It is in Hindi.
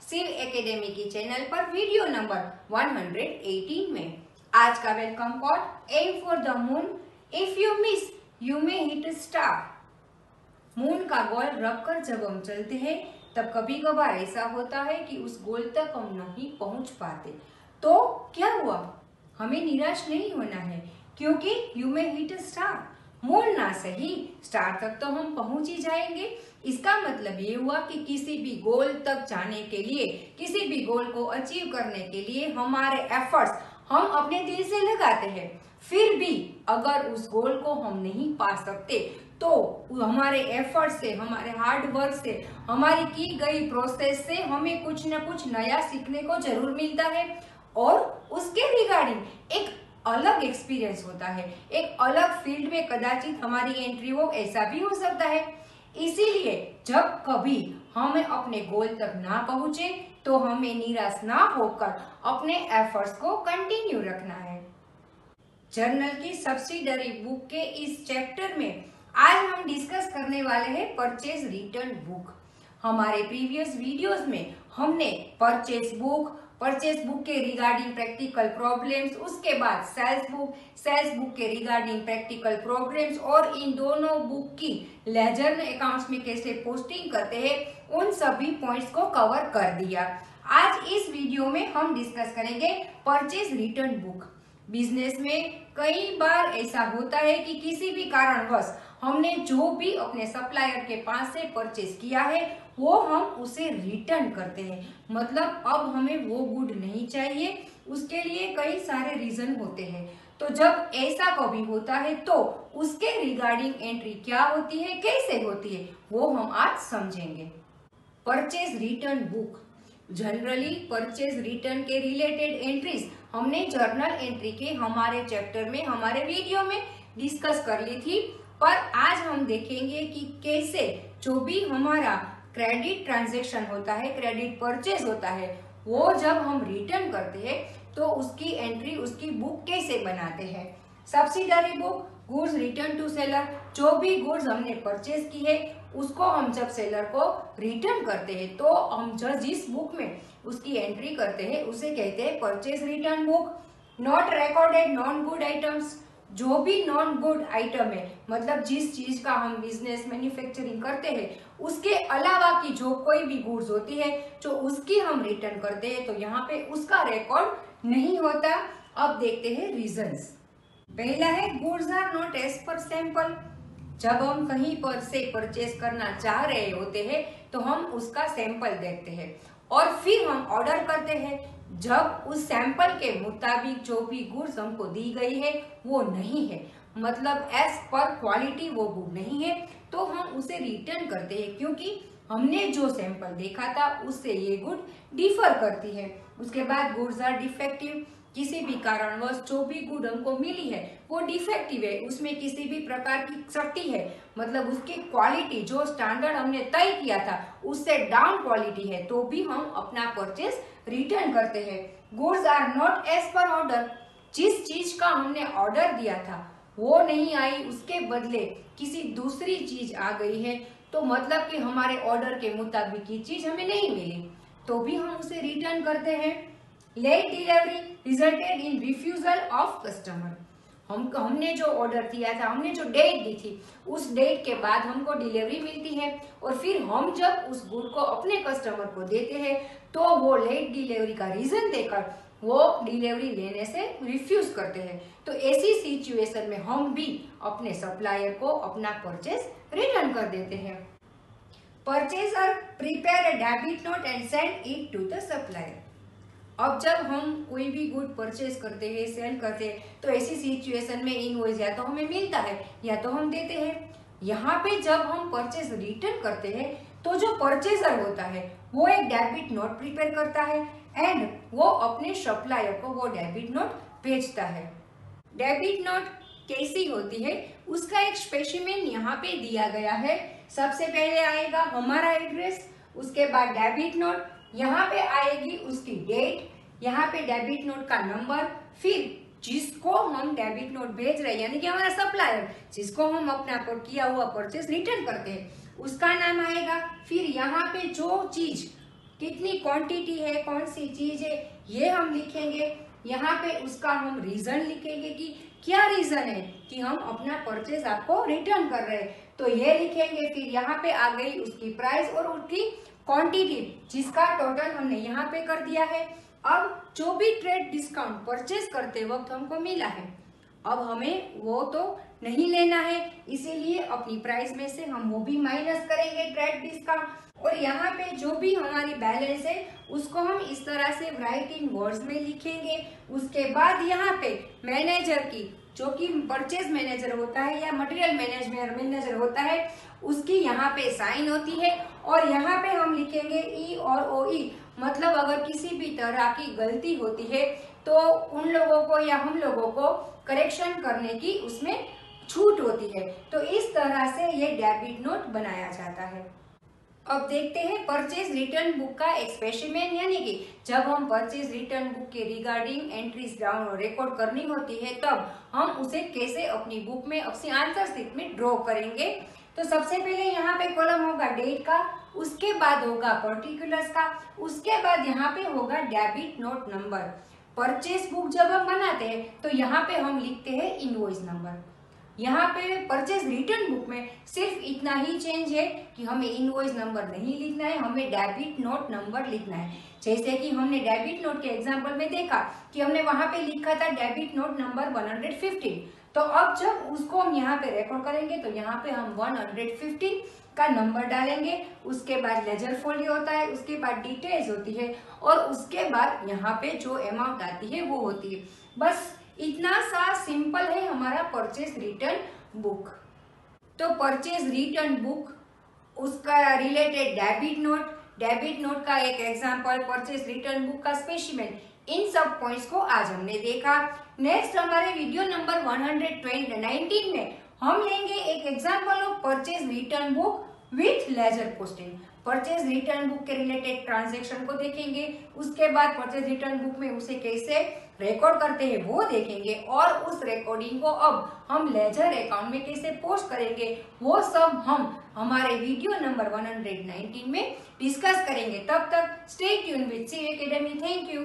सिव एकेडमी की चैनल पर वीडियो नंबर 118 में। आज का welcome quote aim for the moon. If you miss you may hit star moon का गोल रखकर जब हम चलते हैं, तब कभी कभार ऐसा होता है कि उस गोल तक हम नहीं पहुँच पाते। तो क्या हुआ? हमें निराश नहीं होना है, क्योंकि यू मे हिट स्टार मूल ना सही स्टार तक तो हम पहुँच ही जाएँगे। इसका मतलब ये हुआ कि किसी भी गोल तक जाने के लिए, किसी भी गोल को अचीव करने के लिए हमारे एफर्ट्स हम अपने दिल से लगाते हैं। फिर भी अगर उस गोल को हम नहीं पा सकते तो हमारे एफर्ट से, हमारे हार्ड वर्क से, हमारी की गई प्रोसेस से हमें कुछ न कुछ नया सीखने को ज़रूर मिलता है। और उसके रिगार्डिंग एक अलग एक्सपीरियंस होता है। एक अलग फ़ील्ड में कदाचित हमारी एंट्री हो ऐसा भी हो सकता है। इसीलिए जब कभी हमें अपने गोल तक ना पहुँचे तो हमें निराश ना होकर अपने एफर्ट्स को कंटिन्यू रखना है। जर्नल की सब्सिडरी बुक के इस चैप्टर में आज हम डिस्कस करने वाले हैं परचेज रिटर्न बुक हमारे प्रीवियस वीडियोस में हमने परचेज बुक परचेस बुक के रिगार्डिंग प्रैक्टिकल प्रॉब्लम्स उसके बाद सेल्स बुक सेल्स बुक के रिगार्डिंग प्रैक्टिकल प्रॉब्लम्स और इन दोनों बुक की लेजर अकाउंट्स में कैसे पोस्टिंग करते हैं, उन सभी पॉइंट्स को कवर कर दिया। आज इस वीडियो में हम डिस्कस करेंगे परचेज रिटर्न बुक बिज़नेस में कई बार ऐसा होता है कि किसी भी कारणवश हमने जो भी अपने सप्लायर के पास से परचेज किया है, वो हम उसे रिटर्न करते हैं। मतलब अब हमें वो गुड नहीं चाहिए। उसके लिए कई सारे रीजन होते हैं। तो जब ऐसा कभी होता है तो उसके रिगार्डिंग एंट्री क्या होती है, कैसे होती है, वो हम आज समझेंगे। Purchase return book generally purchase return के रिलेटेड एंट्रीज हमने जर्नल एंट्री के हमारे चैप्टर में, हमारे वीडियो में डिस्कस कर ली थी। पर आज हम देखेंगे कि कैसे जो भी हमारा क्रेडिट ट्रांजेक्शन होता है, क्रेडिट परचेज होता है, वो जब हम रिटर्न करते हैं तो उसकी एंट्री, उसकी बुक कैसे बनाते हैं? Subsidiary book, goods return to seller, जो भी गुड्स हमने परचेज की है, उसको हम जब सेलर को रिटर्न करते हैं तो हम जब जिस बुक में उसकी एंट्री करते हैं, उसे कहते हैं purchase return book. Not recorded non good items जो भी नॉन गुड आइटम है मतलब जिस चीज़ का हम बिज़नेस मैन्युफैक्चरिंग करते हैं, उसके अलावा की जो कोई भी गुड्स होती है, जो उसकी हम रिटर्न करते हैं तो यहाँ पे उसका रिकॉर्ड नहीं होता। अब देखते हैं रीजंस पहला है goods are not as per sample जब हम कहीं पर से परचेज करना चाह रहे होते हैं तो हम उसका सैंपल देखते हैं। और फिर हम ऑर्डर करते हैं। जब उस सैंपल के मुताबिक जो भी गुड्स हमको दी गई है, वो नहीं है। मतलब एज पर क्वालिटी वो गुड नहीं है। तो हम उसे रिटर्न करते हैं क्योंकि हमने जो सैंपल देखा था, उससे ये गुड डिफर करती है। उसके बाद गुड्स आर डिफेक्टिव किसी भी कारणवश जो भी गुड हमको मिली है, वो डिफेक्टिव है। उसमें किसी भी प्रकार की क्षति है। मतलब उसकी क्वालिटी जो स्टैंडर्ड हमने तय किया था, उससे डाउन क्वालिटी है। तो भी हम अपना परचेज रिटर्न करते हैं। Goods are not as per order जिस चीज़ का हमने ऑर्डर दिया था, वो नहीं आई, उसके बदले किसी दूसरी चीज़ आ गई है तो मतलब कि हमारे ऑर्डर के मुताबिक ये चीज़ हमें नहीं मिली। तो भी हम उसे रिटर्न करते हैं। Late delivery resulted in refusal of customer हम, हमने जो ऑर्डर दिया था, हमने जो डेट दी थी, उस डेट के बाद हमको डिलीवरी मिलती है। और फिर हम जब उस गुड को अपने कस्टमर को देते हैं तो वो लेट डिलीवरी का रीजन देकर वो डिलीवरी लेने से रिफ्यूज करते हैं। तो ऐसी सिचुएशन में हम भी अपने सप्लायर को अपना परचेज रिटर्न कर देते हैं। Purchaser prepare debit note and send it to the supplier अब जब हम कोई भी गुड परचेज करते हैं, सेल करते हैं तो ऐसी सिचुएशन में इनवॉइस या तो हमें मिलता है, या तो हम देते हैं। यहाँ पे जब हम परचेज रिटर्न करते हैं तो जो परचेजर होता है, वो एक डेबिट नोट प्रिपेयर करता है एंड वो अपने सप्लायर को वो डेबिट नोट भेजता है। डेबिट नोट कैसी होती है, उसका एक स्पेसिमेन यहाँ पे दिया गया है। सबसे पहले आएगा हमारा एड्रेस उसके बाद डेबिट नोट यहाँ पे आएगी उसकी डेट यहाँ पे डेबिट नोट का नंबर फिर जिसको हम डेबिट नोट भेज रहे हैं, यानी कि हमारा सप्लायर जिसको हम अपना किया हुआ परचेस रिटर्न करते हैं, उसका नाम आएगा। फिर यहाँ पे जो चीज़, कितनी क्वांटिटी है, कौन सी चीज़ है, ये हम लिखेंगे। यहाँ पे उसका हम रीजन लिखेंगे कि क्या रीजन है कि हम अपना परचेज आपको रिटर्न कर रहे हैं। तो ये लिखेंगे, फिर यहाँ पे आ गई उसकी प्राइस और उसकी क्वांटिटी जिसका टोटल हमने यहाँ पे कर दिया है। अब जो भी ट्रेड डिस्काउंट परचेज करते वक्त हमको मिला है, अब हमें वो तो नहीं लेना है। इसीलिए अपनी प्राइस में से हम वो भी माइनस करेंगे ट्रेड डिस्काउंट और यहाँ पे जो भी हमारी बैलेंस है, उसको हम इस तरह से राइट इन वर्ड्स में लिखेंगे। उसके बाद यहाँ पे मैनेजर की जो कि परचेज मैनेजर होता है या मटेरियल मैनेजमेंट मैनेजर होता है, उसकी यहाँ पे साइन होती है और यहाँ पे हम लिखेंगे ई e और ओ ई e। मतलब अगर किसी भी तरह की गलती होती है तो उन लोगों को या हम लोगों को करेक्शन करने की उसमें छूट होती है तो इस तरह से ये डेबिट नोट बनाया जाता है अब देखते हैं परचेज रिटर्न बुक का एक यानी कि जब हम परचेज रिटर्न बुक के रिगार्डिंग एंट्रीज डाउन रिकॉर्ड करनी होती है, तब हम उसे कैसे अपनी बुक में, अपनी आंसर शीट में ड्रॉ करेंगे? तो सबसे पहले यहाँ पे कॉलम होगा डेट का, उसके बाद होगा पर्टिकुलर्स का, उसके बाद यहाँ पे होगा debit note number purchase book जब हम बनाते हैं तो यहाँ पे हम लिखते हैं इनवॉइस नंबर यहाँ पे परचेज रिटर्न बुक में सिर्फ़ इतना ही चेंज है कि हमें इनवॉइस नंबर नहीं लिखना है, हमें डेबिट नोट नंबर लिखना है। जैसे कि हमने डेबिट नोट के एग्जांपल में देखा कि हमने वहाँ पे लिखा था डेबिट नोट नंबर 115 तो अब जब उसको हम यहाँ पे रिकॉर्ड करेंगे तो यहाँ पे हम 115 का नंबर डालेंगे। उसके बाद लेजर फोलियो होता है, उसके बाद डिटेल्स होती है और उसके बाद यहाँ पे जो अमाउंट आती है, वो होती है। बस इतना सा सिंपल है हमारा परचेज रिटर्न बुक तो परचेज रिटर्न बुक उसका related debit note debit note का एक एग्जांपल परचेज रिटर्न बुक का स्पेसिमेंट इन सब पॉइंट्स को आज हमने देखा। नेक्स्ट हमारे वीडियो नंबर 119 में हम लेंगे एक example of purchase return book with ledger posting purchase return book के रिलेटेड ट्रांजेक्शन को देखेंगे, उसके बाद परचेज रिटर्न बुक में उसे कैसे रिकॉर्ड करते हैं, वो देखेंगे और उस रिकॉर्डिंग को अब हम लेजर अकाउंट में कैसे पोस्ट करेंगे, वो सब हम हमारे वीडियो नंबर 119 में डिस्कस करेंगे। तब तक stay tune with C academy thank you